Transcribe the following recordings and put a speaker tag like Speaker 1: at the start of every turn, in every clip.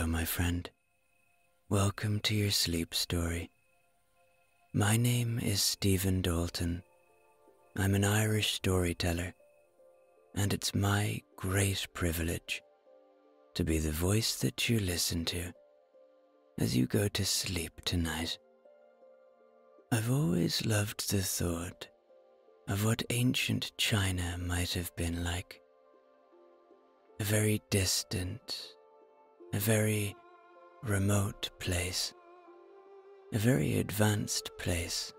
Speaker 1: Hello, my friend. Welcome to your sleep story. My name is Stephen Dalton. I'm an Irish storyteller, and it's my great privilege to be the voice that you listen to as you go to sleep tonight. I've always loved the thought of what ancient China might have been like. A very distant, a very remote place, a very advanced place,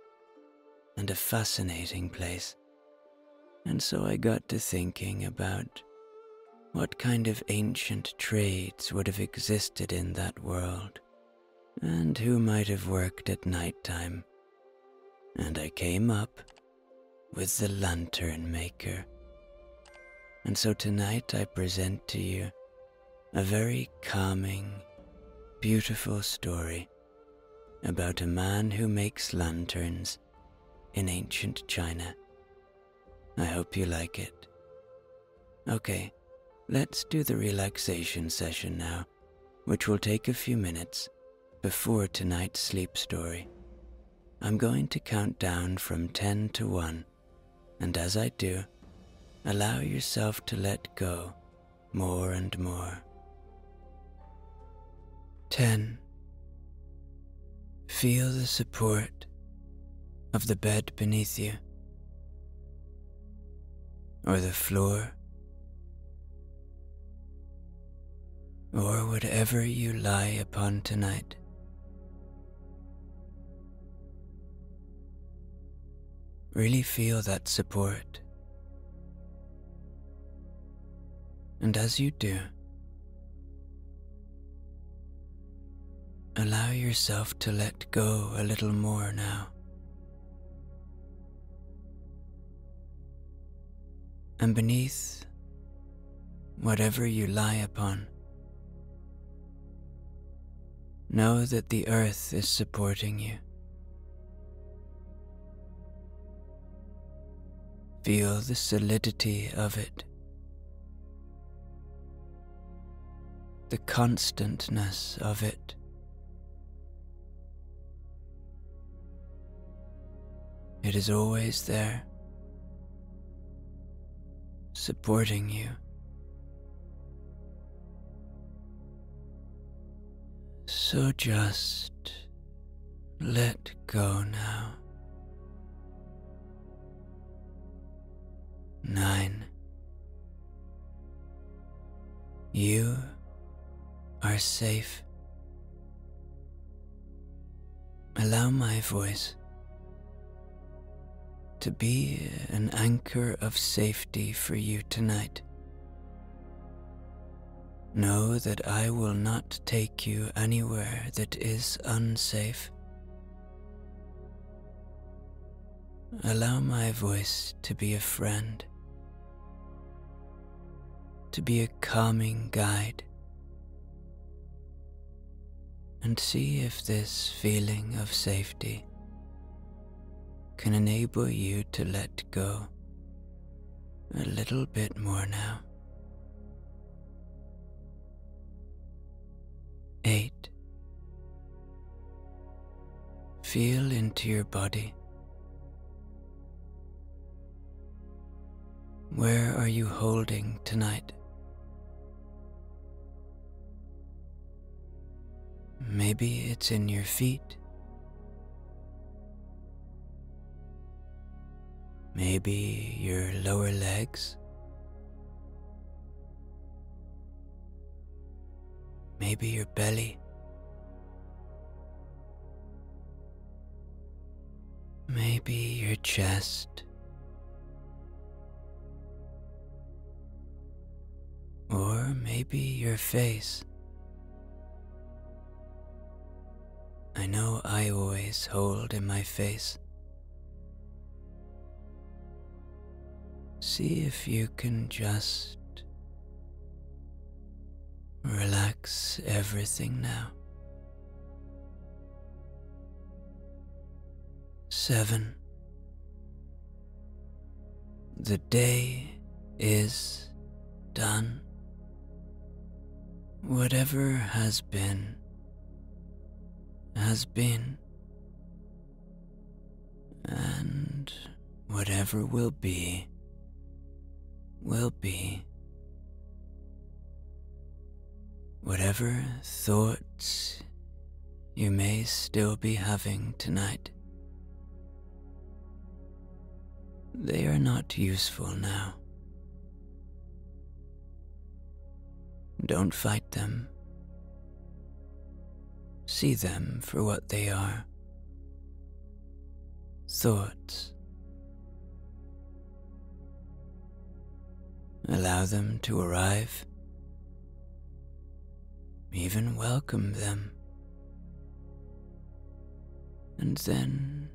Speaker 1: and a fascinating place. And so I got to thinking about what kind of ancient trades would have existed in that world, and who might have worked at night time. And I came up with the lantern maker. And so tonight I present to you a very calming, beautiful story about a man who makes lanterns in ancient China. I hope you like it. Okay, let's do the relaxation session now, which will take a few minutes before tonight's sleep story. I'm going to count down from 10 to 1, and as I do, allow yourself to let go more and more. 10. Feel the support of the bed beneath you, or the floor, or whatever you lie upon tonight. Really feel that support. And as you do, Allow yourself to let go a little more now. And beneath whatever you lie upon, know that the earth is supporting you. Feel the solidity of it, the constantness of it. It is always there, supporting you. So just let go now. Nine. You are safe. Allow my voice to be an anchor of safety for you tonight. Know that I will not take you anywhere that is unsafe. Allow my voice to be a friend, to be a calming guide, and see if this feeling of safety can enable you to let go a little bit more now. Eight. Feel into your body. Where are you holding tonight? Maybe it's in your feet. Maybe your lower legs. Maybe your belly. Maybe your chest. Or maybe your face. I know I always hold in my face. See if you can just relax everything now. Seven. The day is done. whatever has been, has been, and whatever will be, will be. Whatever thoughts you may still be having tonight, they are not useful now. Don't fight them. See them for what they are thoughts. Allow them to arrive, even welcome them, and then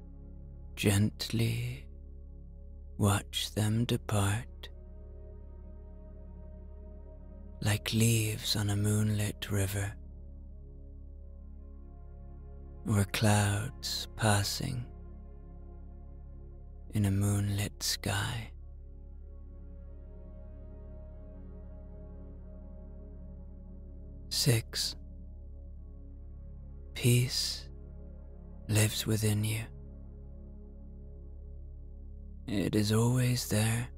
Speaker 1: gently watch them depart. Like leaves on a moonlit river. Or clouds passing in a moonlit sky. Six. Peace lives within you. It is always there,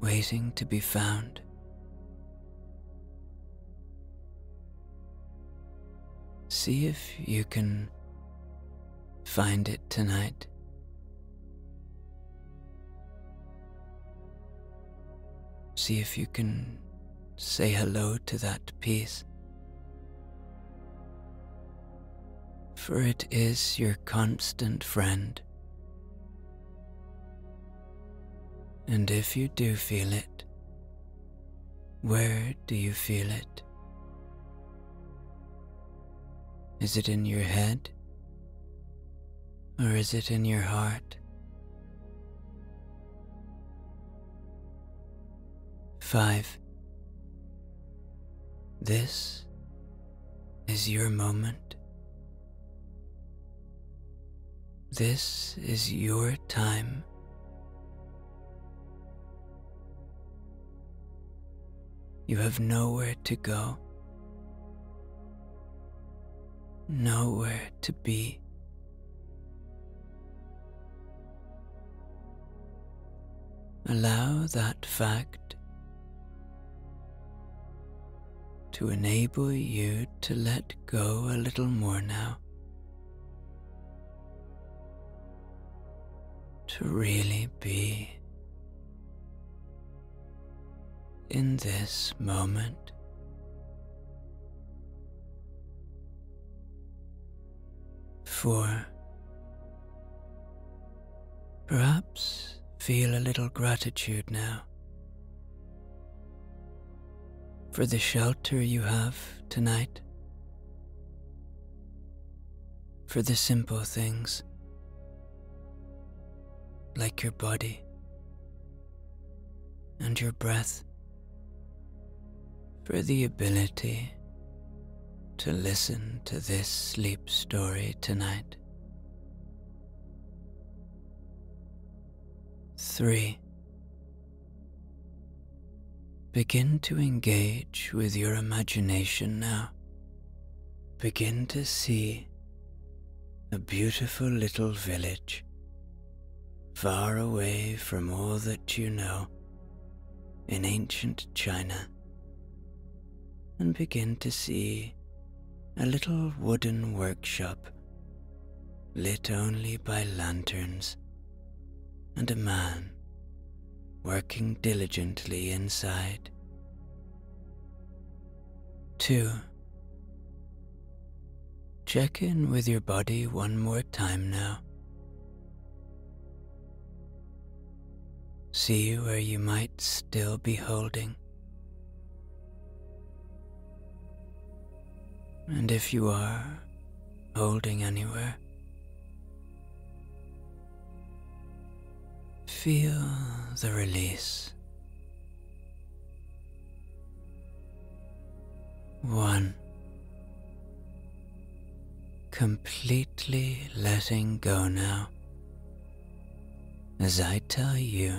Speaker 1: waiting to be found. See if you can find it tonight. See if you can say hello to that peace. For it is your constant friend. And if you do feel it, where do you feel it? Is it in your head? Or is it in your heart? Five. This is your moment. This is your time. You have nowhere to go, nowhere to be. Allow that fact to enable you to let go a little more now. To really be in this moment. Four. Perhaps feel a little gratitude now for the shelter you have tonight, for the simple things like your body and your breath, for the ability to listen to this sleep story tonight. Three. Begin to engage with your imagination now. Begin to see a beautiful little village far away from all that you know in ancient China and begin to see a little wooden workshop lit only by lanterns and a man working diligently inside. 2. Check in with your body one more time now. See where you might still be holding. And if you are holding anywhere, Feel the release. One. Completely letting go now. As I tell you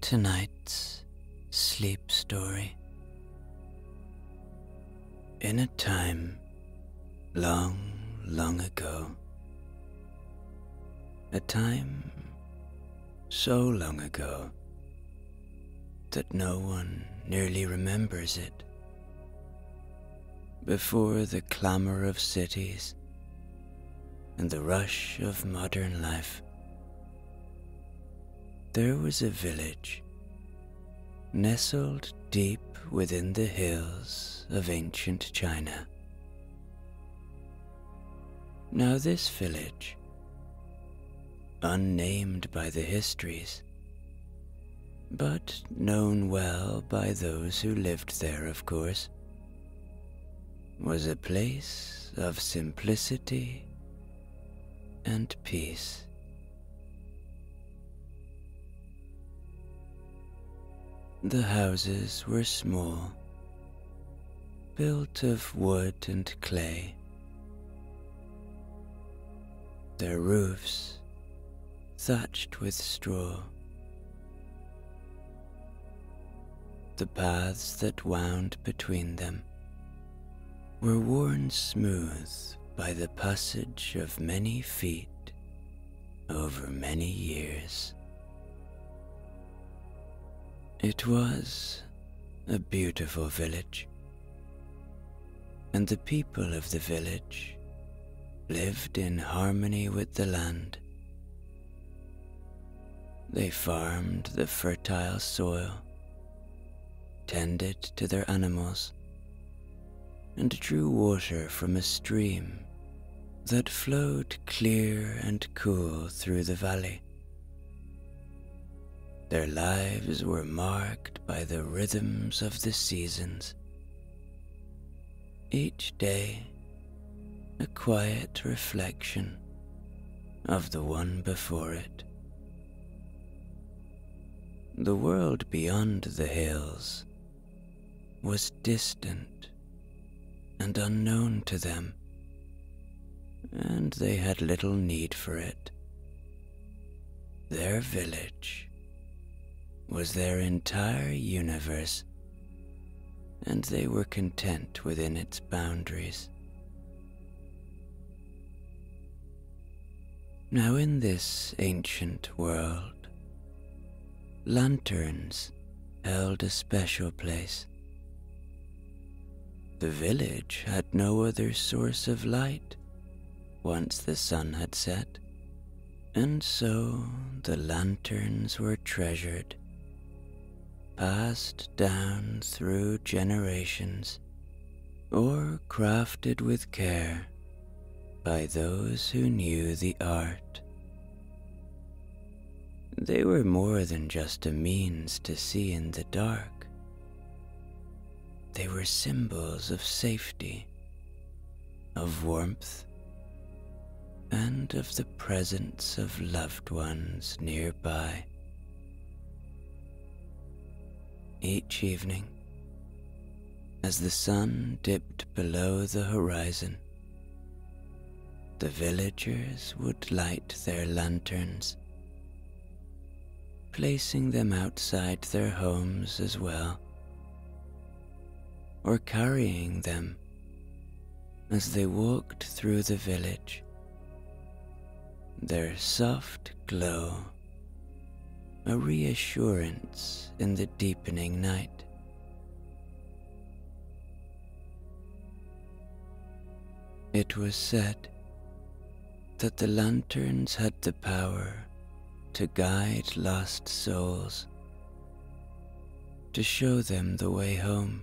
Speaker 1: tonight's sleep story. In a time long, long ago, a time so long ago that no one nearly remembers it, before the clamour of cities and the rush of modern life, there was a village nestled deep within the hills of ancient China. Now, this village, unnamed by the histories, but known well by those who lived there, of course, was a place of simplicity and peace. The houses were small, built of wood and clay. Their roofs thatched with straw. The paths that wound between them were worn smooth by the passage of many feet over many years. It was a beautiful village, and the people of the village lived in harmony with the land. They farmed the fertile soil, tended to their animals, and drew water from a stream that flowed clear and cool through the valley. Their lives were marked by the rhythms of the seasons. Each day, a quiet reflection of the one before it. The world beyond the hills was distant and unknown to them, and they had little need for it. Their village was their entire universe, and they were content within its boundaries. Now, in this ancient world, lanterns held a special place. The village had no other source of light once the sun had set, and so the lanterns were treasured passed down through generations or crafted with care by those who knew the art. They were more than just a means to see in the dark. They were symbols of safety, of warmth, and of the presence of loved ones nearby each evening as the sun dipped below the horizon. The villagers would light their lanterns, placing them outside their homes as well, or carrying them as they walked through the village. Their soft glow a reassurance in the deepening night. It was said that the lanterns had the power to guide lost souls, to show them the way home.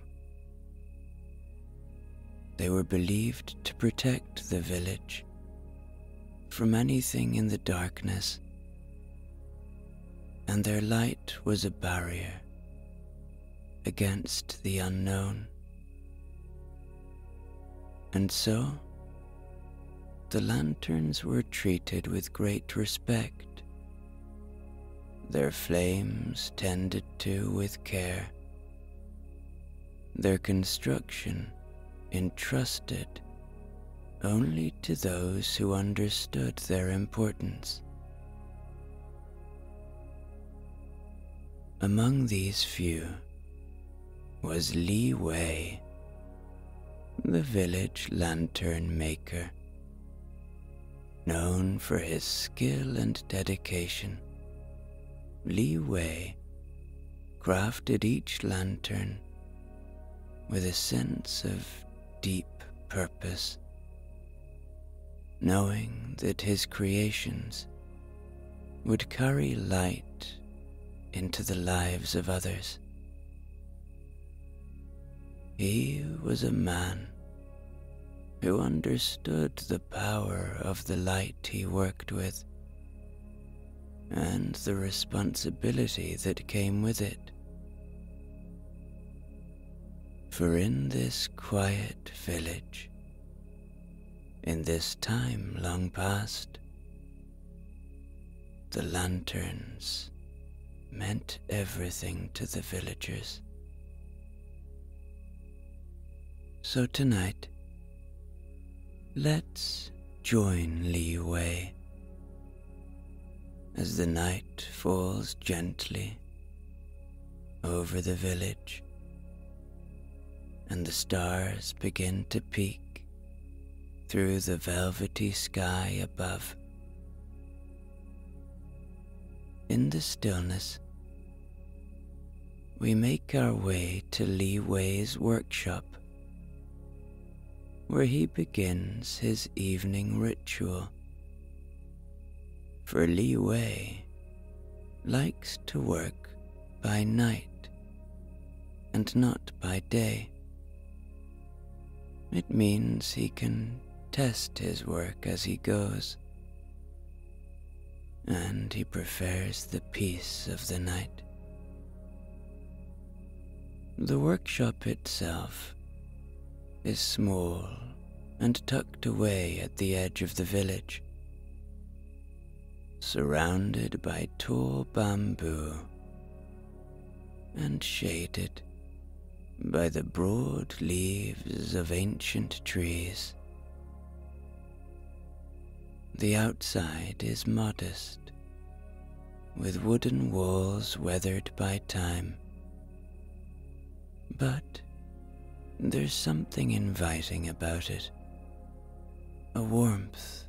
Speaker 1: They were believed to protect the village from anything in the darkness and their light was a barrier against the unknown. And so, the lanterns were treated with great respect, their flames tended to with care, their construction entrusted only to those who understood their importance. Among these few was Li Wei, the village lantern maker, known for his skill and dedication. Li Wei crafted each lantern with a sense of deep purpose, knowing that his creations would carry light into the lives of others. He was a man who understood the power of the light he worked with and the responsibility that came with it. For in this quiet village, in this time long past, the lanterns meant everything to the villagers. So tonight, let's join Li Wei as the night falls gently over the village and the stars begin to peek through the velvety sky above. In the stillness, we make our way to Li Wei's workshop, where he begins his evening ritual. For Li Wei likes to work by night and not by day. It means he can test his work as he goes, and he prefers the peace of the night. The workshop itself is small and tucked away at the edge of the village, surrounded by tall bamboo and shaded by the broad leaves of ancient trees. The outside is modest, with wooden walls weathered by time but there's something inviting about it. A warmth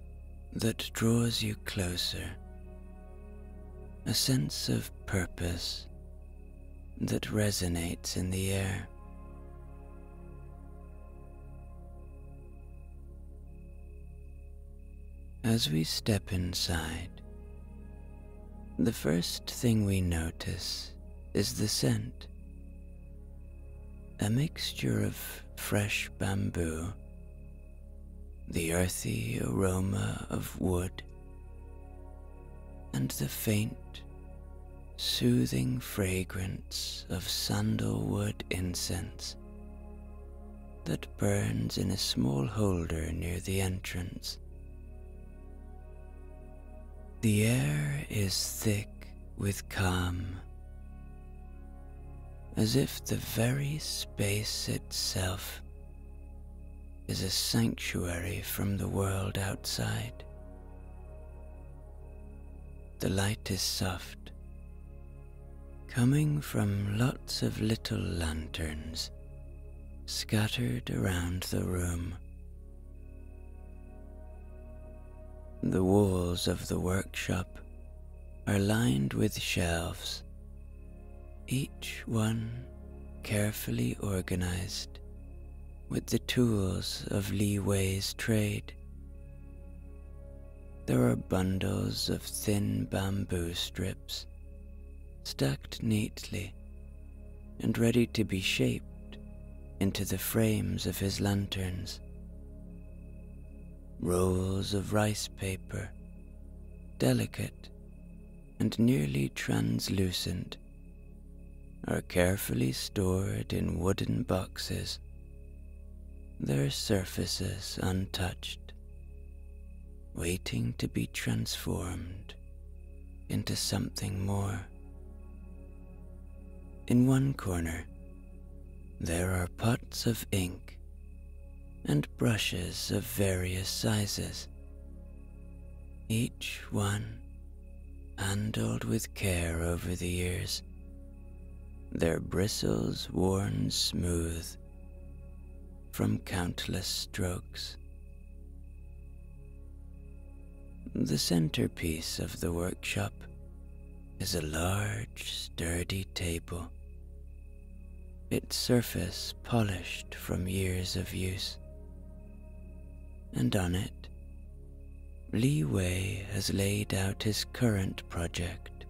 Speaker 1: that draws you closer. A sense of purpose that resonates in the air. As we step inside, the first thing we notice is the scent a mixture of fresh bamboo, the earthy aroma of wood, and the faint, soothing fragrance of sandalwood incense that burns in a small holder near the entrance. The air is thick with calm as if the very space itself is a sanctuary from the world outside. The light is soft, coming from lots of little lanterns scattered around the room. The walls of the workshop are lined with shelves each one carefully organized with the tools of Li Wei's trade. There are bundles of thin bamboo strips stacked neatly and ready to be shaped into the frames of his lanterns. Rolls of rice paper, delicate and nearly translucent, are carefully stored in wooden boxes, their surfaces untouched, waiting to be transformed into something more. In one corner, there are pots of ink and brushes of various sizes, each one handled with care over the years their bristles worn smooth from countless strokes. The centerpiece of the workshop is a large, sturdy table, its surface polished from years of use. And on it, Li Wei has laid out his current project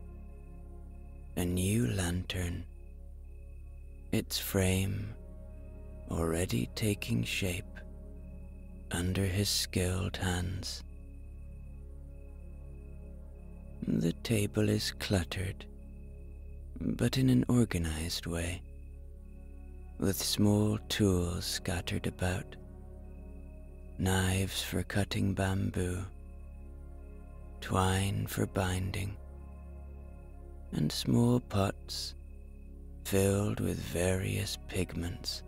Speaker 1: a new lantern, its frame already taking shape under his skilled hands. The table is cluttered, but in an organized way, with small tools scattered about, knives for cutting bamboo, twine for binding, and small pots filled with various pigments.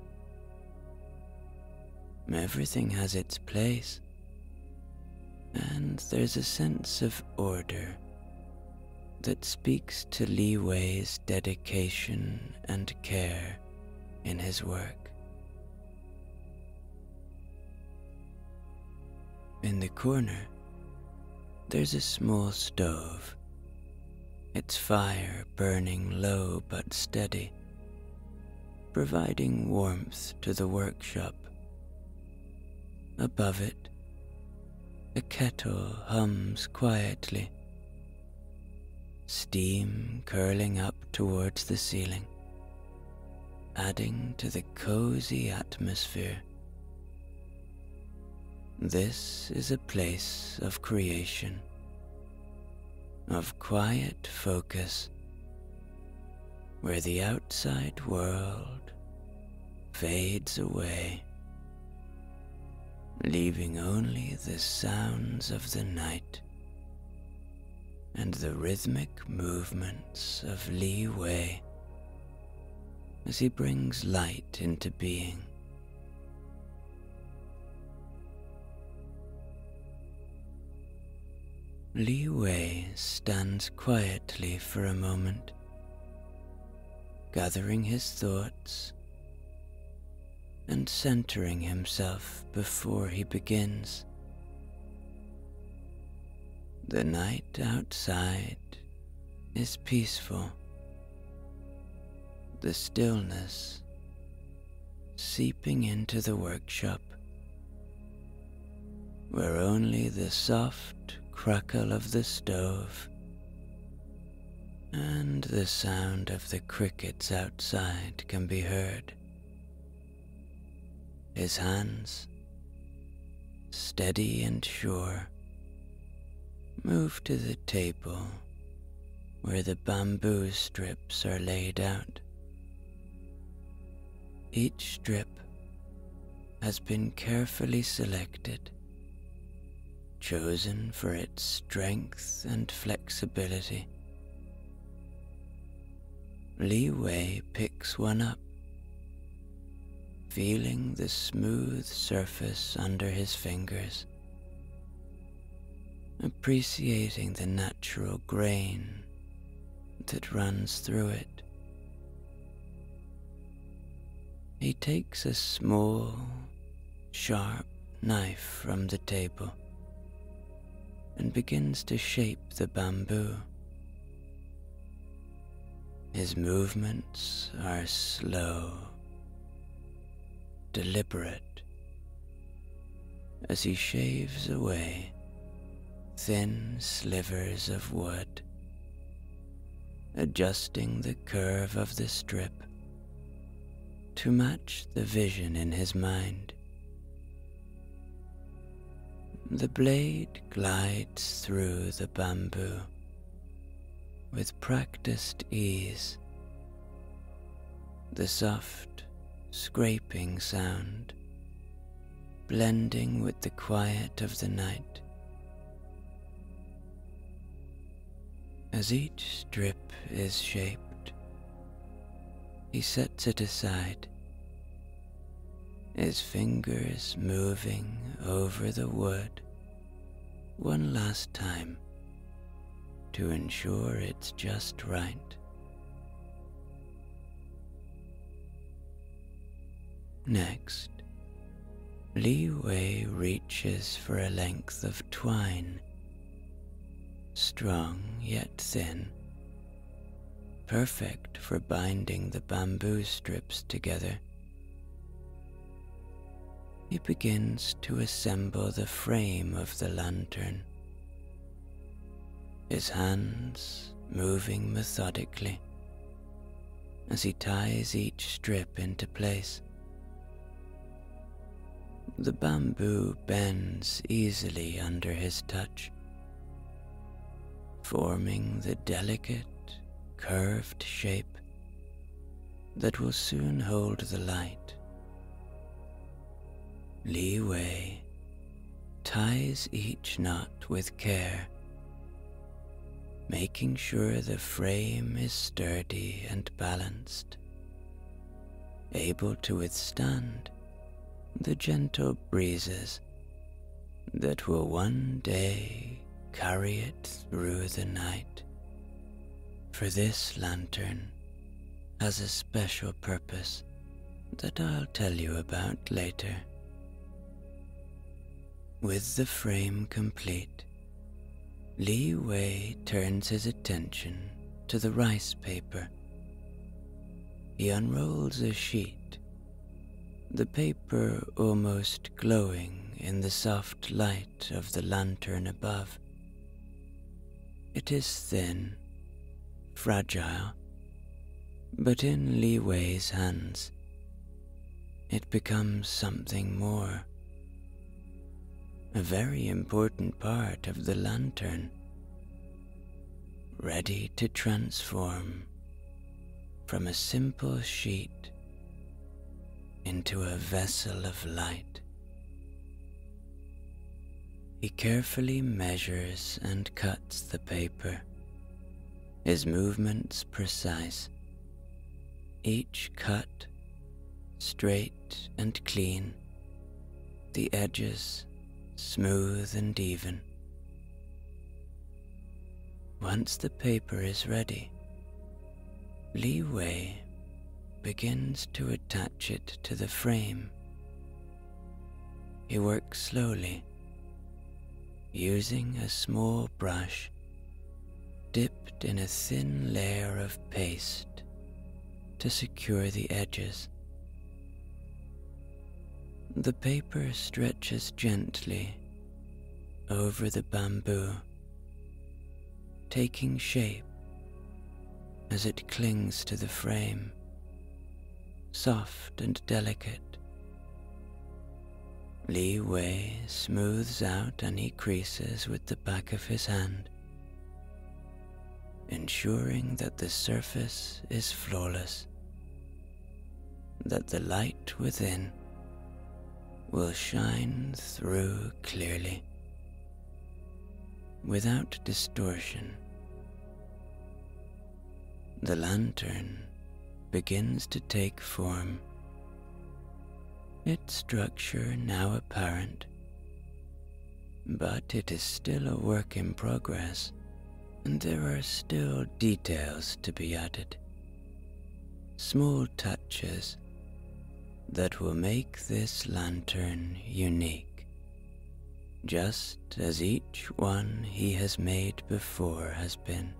Speaker 1: Everything has its place, and there's a sense of order that speaks to Li Wei's dedication and care in his work. In the corner, there's a small stove, its fire burning low but steady, providing warmth to the workshop. Above it, a kettle hums quietly steam curling up towards the ceiling, adding to the cozy atmosphere. This is a place of creation, of quiet focus, where the outside world fades away, leaving only the sounds of the night and the rhythmic movements of Li Wei as he brings light into being. Li Wei stands quietly for a moment, gathering his thoughts and centering himself before he begins. The night outside is peaceful. The stillness seeping into the workshop, where only the soft crackle of the stove and the sound of the crickets outside can be heard. His hands, steady and sure, Move to the table where the bamboo strips are laid out. Each strip has been carefully selected, chosen for its strength and flexibility. Li Wei picks one up, feeling the smooth surface under his fingers appreciating the natural grain that runs through it. He takes a small, sharp knife from the table and begins to shape the bamboo. His movements are slow, deliberate, as he shaves away thin slivers of wood, adjusting the curve of the strip to match the vision in his mind. The blade glides through the bamboo with practiced ease. The soft, scraping sound blending with the quiet of the night. As each strip is shaped, he sets it aside, his fingers moving over the wood one last time to ensure it's just right. Next, Li Wei reaches for a length of twine, strong yet thin, perfect for binding the bamboo strips together. He begins to assemble the frame of the lantern, his hands moving methodically as he ties each strip into place. The bamboo bends easily under his touch, forming the delicate, curved shape that will soon hold the light. Li Wei ties each knot with care, making sure the frame is sturdy and balanced, able to withstand the gentle breezes that will one day carry it through the night. For this lantern has a special purpose that I'll tell you about later. With the frame complete, Li Wei turns his attention to the rice paper. He unrolls a sheet the paper almost glowing in the soft light of the lantern above. It is thin, fragile, but in Li Wei's hands, it becomes something more. A very important part of the lantern, ready to transform from a simple sheet into a vessel of light. He carefully measures and cuts the paper, his movements precise, each cut straight and clean, the edges smooth and even. Once the paper is ready, Li Wei begins to attach it to the frame. He works slowly, using a small brush dipped in a thin layer of paste to secure the edges. The paper stretches gently over the bamboo, taking shape as it clings to the frame soft and delicate. Li Wei smooths out any creases with the back of his hand, ensuring that the surface is flawless, that the light within will shine through clearly, without distortion. The lantern begins to take form, its structure now apparent, but it is still a work in progress, and there are still details to be added. Small touches that will make this lantern unique, just as each one he has made before has been.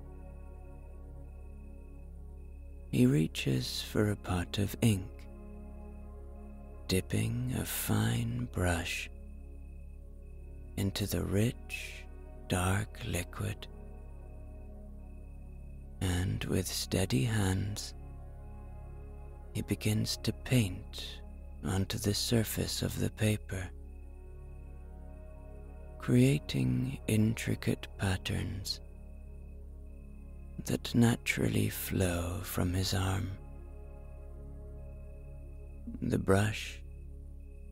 Speaker 1: He reaches for a pot of ink, dipping a fine brush into the rich, dark liquid, and with steady hands, he begins to paint onto the surface of the paper, creating intricate patterns that naturally flow from his arm. The brush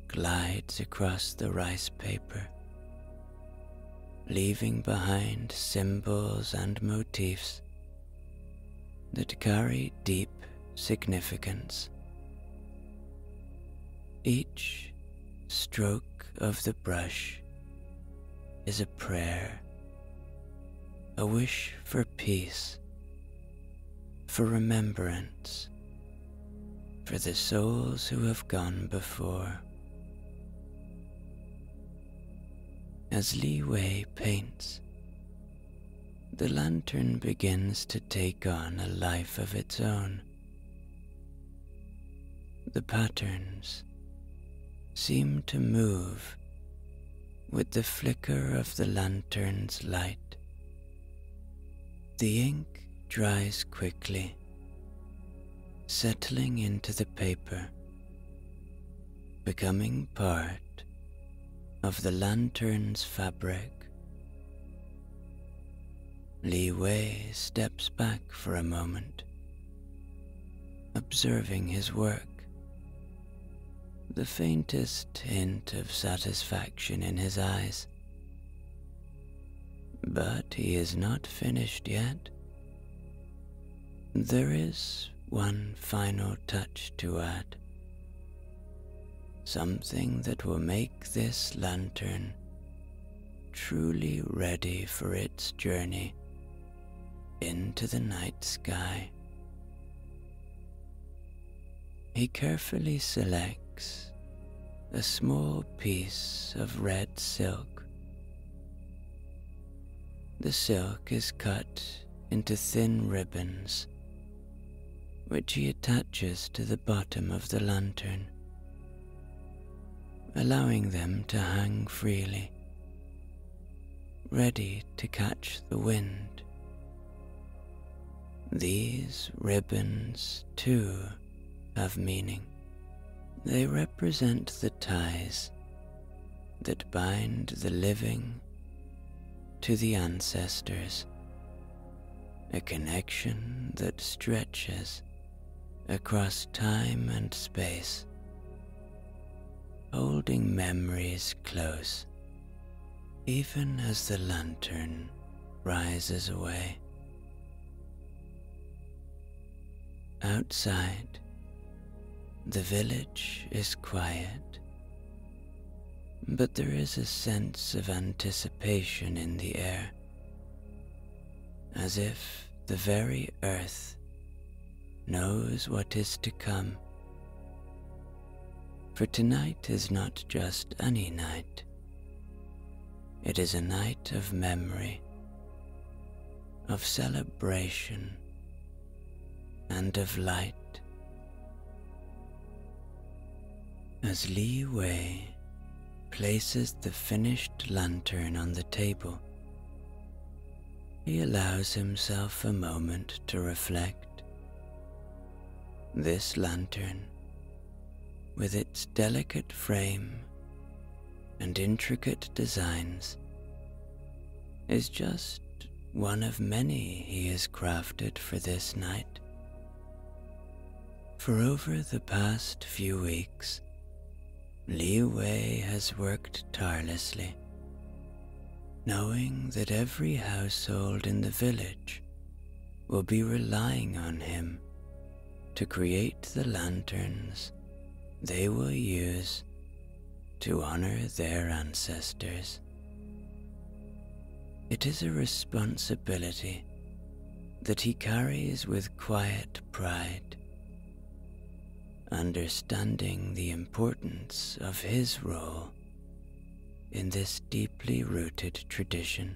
Speaker 1: glides across the rice paper, leaving behind symbols and motifs that carry deep significance. Each stroke of the brush is a prayer a wish for peace, for remembrance, for the souls who have gone before. As Li Wei paints, the lantern begins to take on a life of its own. The patterns seem to move with the flicker of the lantern's light. The ink dries quickly, settling into the paper, becoming part of the lantern's fabric. Li Wei steps back for a moment, observing his work the faintest hint of satisfaction in his eyes. But he is not finished yet. There is one final touch to add. Something that will make this lantern truly ready for its journey into the night sky. He carefully selects a small piece of red silk. The silk is cut into thin ribbons, which he attaches to the bottom of the lantern, allowing them to hang freely, ready to catch the wind. These ribbons, too, have meaning. They represent the ties that bind the living to the ancestors, a connection that stretches across time and space, holding memories close even as the lantern rises away. Outside, the village is quiet, but there is a sense of anticipation in the air, as if the very earth knows what is to come. For tonight is not just any night, it is a night of memory, of celebration, and of light. As Li Wei places the finished lantern on the table, he allows himself a moment to reflect. This lantern, with its delicate frame and intricate designs, is just one of many he has crafted for this night. For over the past few weeks, Li Wei has worked tirelessly, knowing that every household in the village will be relying on him to create the lanterns they will use to honor their ancestors. It is a responsibility that he carries with quiet pride understanding the importance of his role in this deeply rooted tradition.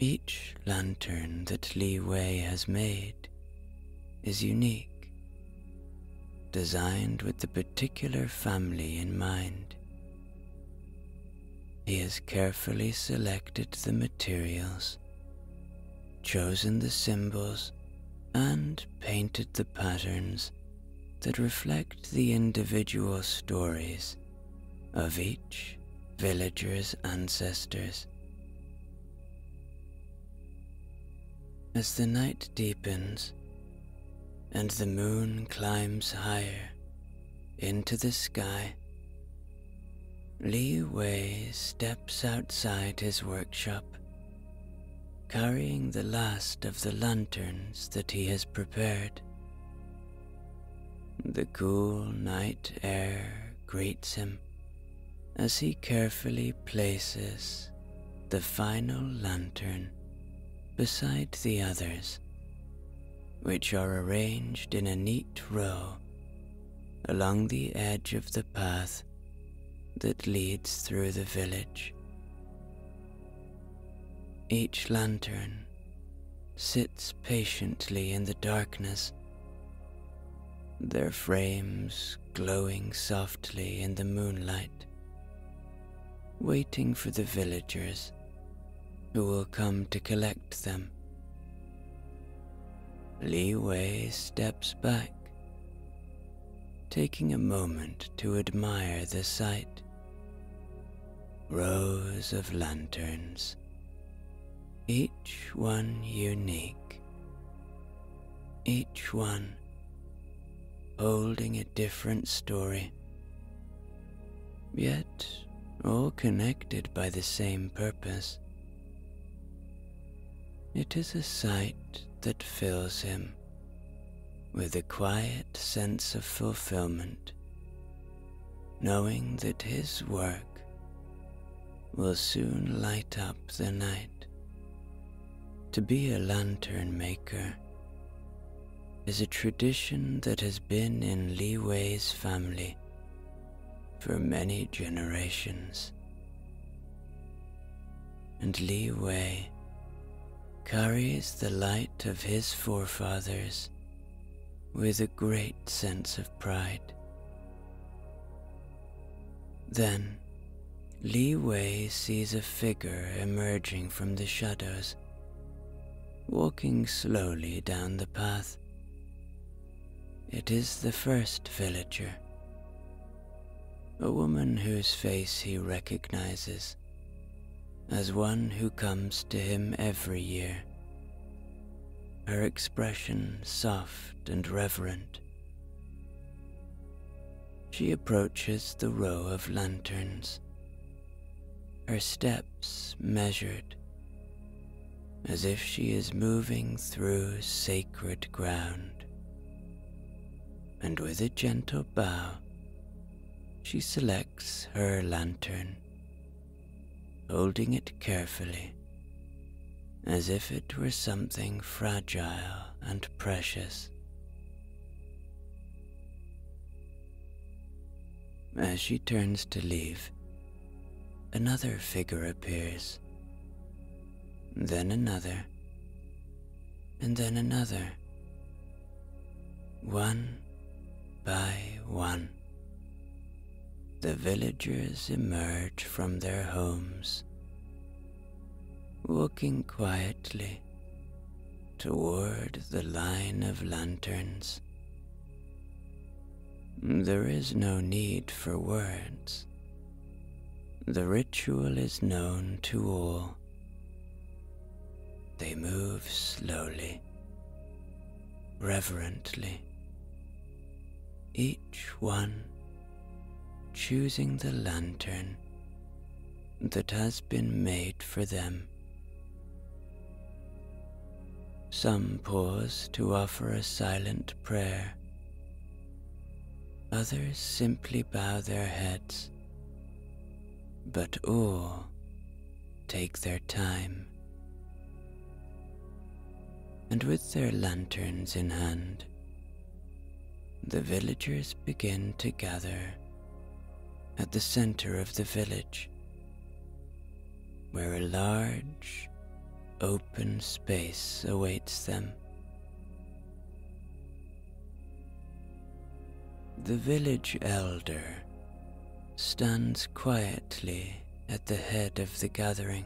Speaker 1: Each lantern that Li Wei has made is unique, designed with the particular family in mind. He has carefully selected the materials, chosen the symbols and painted the patterns that reflect the individual stories of each villager's ancestors. As the night deepens and the moon climbs higher into the sky, Li Wei steps outside his workshop carrying the last of the lanterns that he has prepared. The cool night air greets him as he carefully places the final lantern beside the others, which are arranged in a neat row along the edge of the path that leads through the village. Each lantern sits patiently in the darkness, their frames glowing softly in the moonlight, waiting for the villagers who will come to collect them. Li Wei steps back, taking a moment to admire the sight. Rows of lanterns, each one unique, each one holding a different story, yet all connected by the same purpose. It is a sight that fills him with a quiet sense of fulfillment, knowing that his work will soon light up the night. To be a lantern maker is a tradition that has been in Li Wei's family for many generations. And Li Wei carries the light of his forefathers with a great sense of pride. Then Li Wei sees a figure emerging from the shadows, walking slowly down the path. It is the first villager, a woman whose face he recognizes as one who comes to him every year, her expression soft and reverent. She approaches the row of lanterns, her steps measured, as if she is moving through sacred ground. And with a gentle bow, she selects her lantern holding it carefully, as if it were something fragile and precious. As she turns to leave, another figure appears, then another, and then another, one by one the villagers emerge from their homes, walking quietly toward the line of lanterns. There is no need for words. The ritual is known to all. They move slowly, reverently, each one choosing the lantern that has been made for them. Some pause to offer a silent prayer. Others simply bow their heads. But all take their time. And with their lanterns in hand, the villagers begin to gather at the center of the village, where a large, open space awaits them. The village elder stands quietly at the head of the gathering,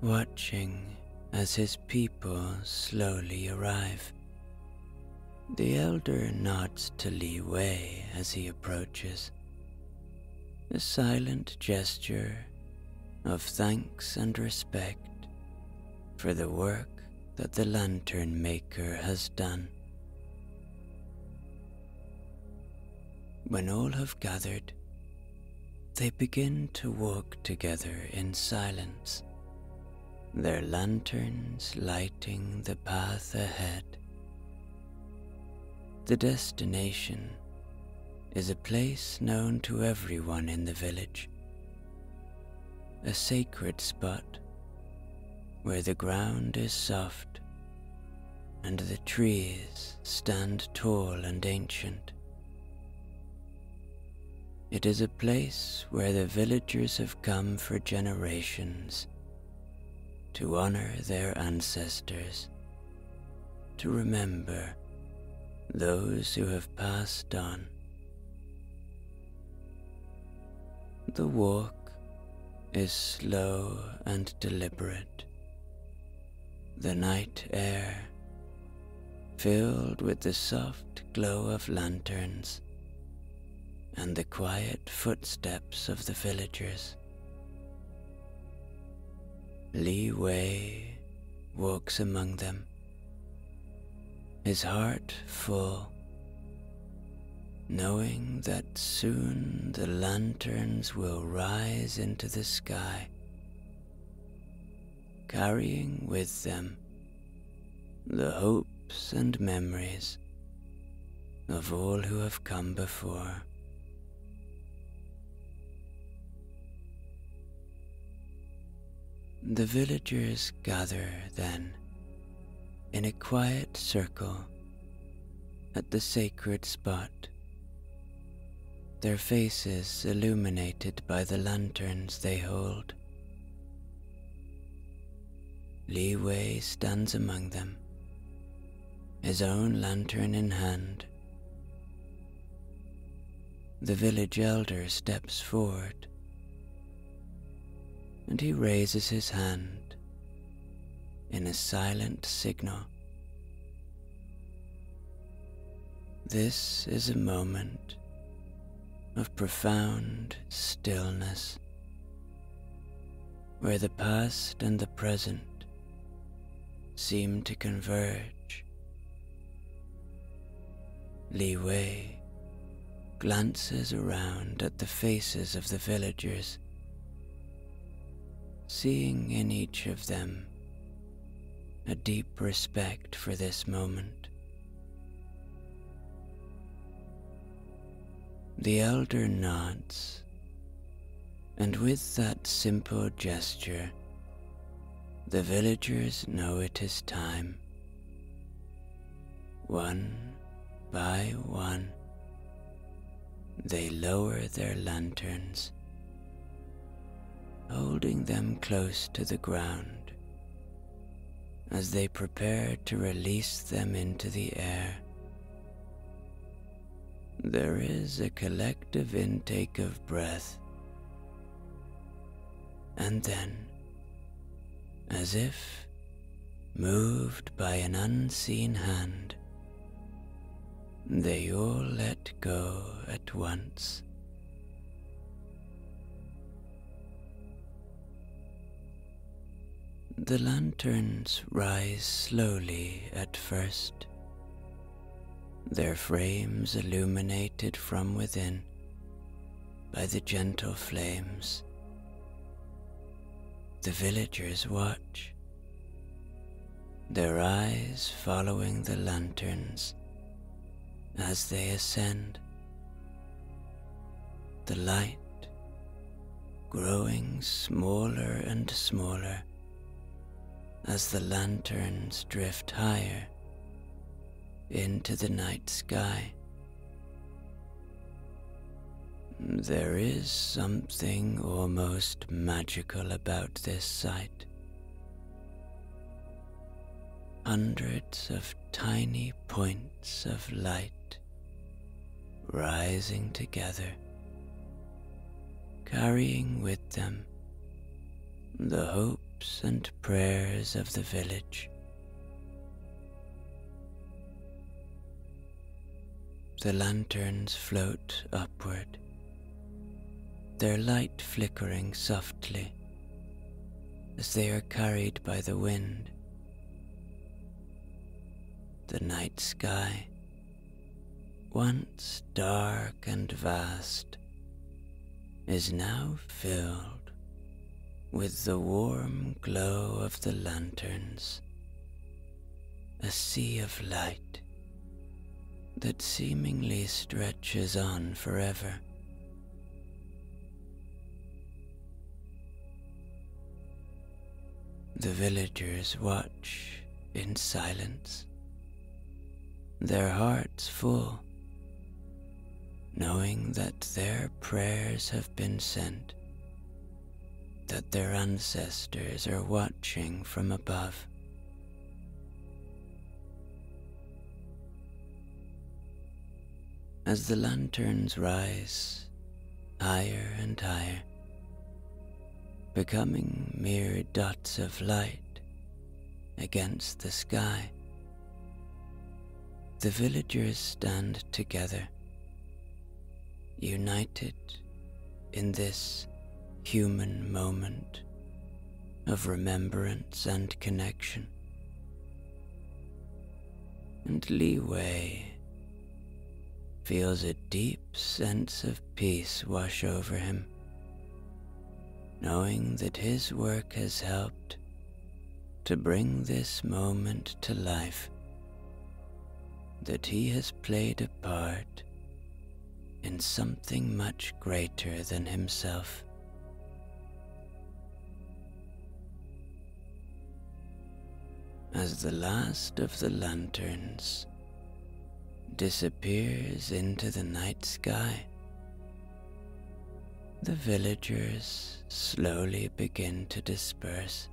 Speaker 1: watching as his people slowly arrive. The elder nods to Li Wei as he approaches a silent gesture of thanks and respect for the work that the lantern maker has done. When all have gathered, they begin to walk together in silence, their lanterns lighting the path ahead. The destination is a place known to everyone in the village. A sacred spot where the ground is soft and the trees stand tall and ancient. It is a place where the villagers have come for generations to honor their ancestors, to remember those who have passed on. The walk is slow and deliberate. The night air, filled with the soft glow of lanterns and the quiet footsteps of the villagers. Li Wei walks among them, his heart full, knowing that soon the lanterns will rise into the sky, carrying with them the hopes and memories of all who have come before. The villagers gather then in a quiet circle at the sacred spot, their faces illuminated by the lanterns they hold. Li Wei stands among them, his own lantern in hand. The village elder steps forward and he raises his hand in a silent signal. This is a moment of profound stillness where the past and the present seem to converge. Li Wei glances around at the faces of the villagers seeing in each of them a deep respect for this moment. The elder nods, and with that simple gesture, the villagers know it is time. One by one, they lower their lanterns holding them close to the ground as they prepare to release them into the air. There is a collective intake of breath, and then, as if moved by an unseen hand, they all let go at once. The lanterns rise slowly at first, their frames illuminated from within by the gentle flames. The villagers watch, their eyes following the lanterns as they ascend. The light growing smaller and smaller as the lanterns drift higher into the night sky. There is something almost magical about this sight. Hundreds of tiny points of light rising together, carrying with them the hopes and prayers of the village. The lanterns float upward, their light flickering softly as they are carried by the wind. The night sky, once dark and vast, is now filled with the warm glow of the lanterns, a sea of light that seemingly stretches on forever. The villagers watch in silence, their hearts full, knowing that their prayers have been sent, that their ancestors are watching from above. As the lanterns rise higher and higher, becoming mere dots of light against the sky, the villagers stand together, united in this human moment of remembrance and connection. And Li Wei feels a deep sense of peace wash over him, knowing that his work has helped to bring this moment to life, that he has played a part in something much greater than himself. As the last of the lanterns disappears into the night sky, the villagers slowly begin to disperse,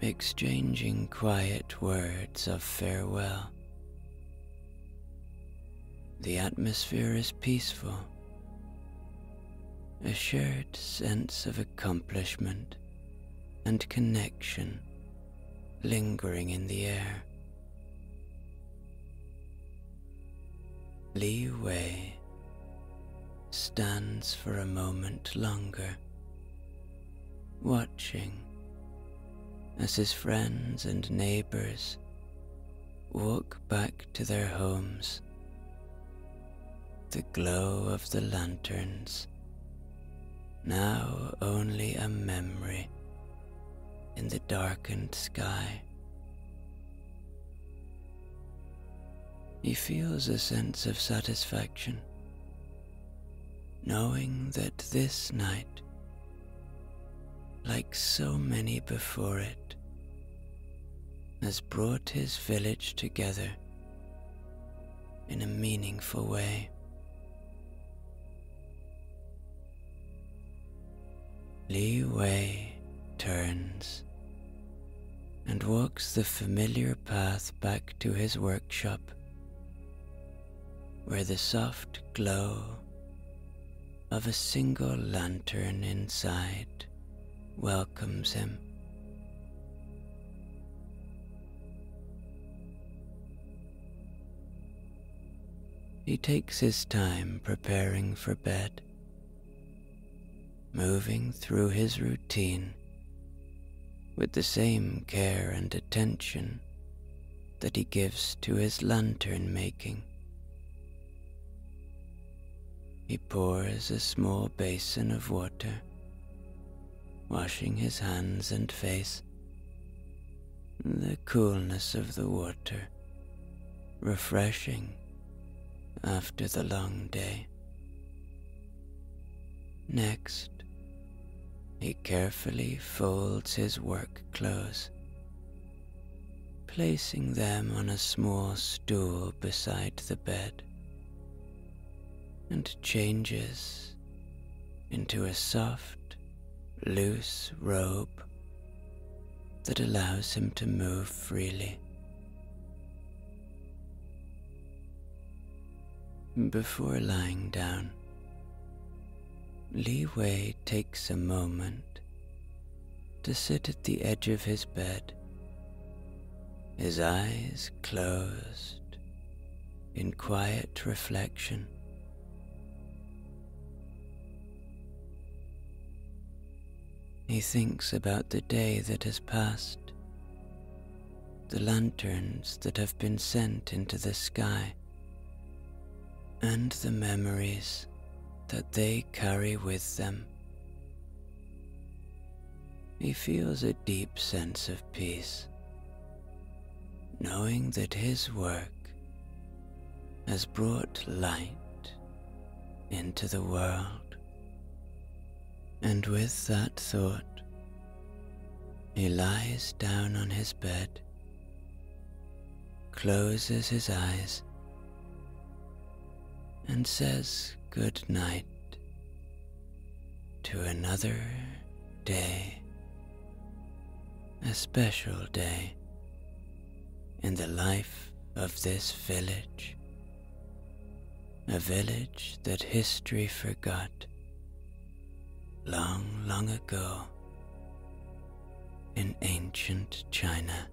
Speaker 1: exchanging quiet words of farewell. The atmosphere is peaceful, a shared sense of accomplishment and connection lingering in the air. Li Wei stands for a moment longer, watching as his friends and neighbors walk back to their homes. The glow of the lanterns, now only a memory in the darkened sky. He feels a sense of satisfaction, knowing that this night, like so many before it, has brought his village together in a meaningful way. Li Wei turns and walks the familiar path back to his workshop where the soft glow of a single lantern inside welcomes him. He takes his time preparing for bed, moving through his routine with the same care and attention that he gives to his lantern making. He pours a small basin of water, washing his hands and face. The coolness of the water, refreshing after the long day. Next, he carefully folds his work clothes, placing them on a small stool beside the bed and changes into a soft, loose robe that allows him to move freely. Before lying down, Li Wei takes a moment to sit at the edge of his bed, his eyes closed in quiet reflection. He thinks about the day that has passed, the lanterns that have been sent into the sky, and the memories that they carry with them. He feels a deep sense of peace, knowing that his work has brought light into the world. And with that thought, he lies down on his bed, closes his eyes, and says good night to another day, a special day in the life of this village, a village that history forgot long, long ago in ancient China.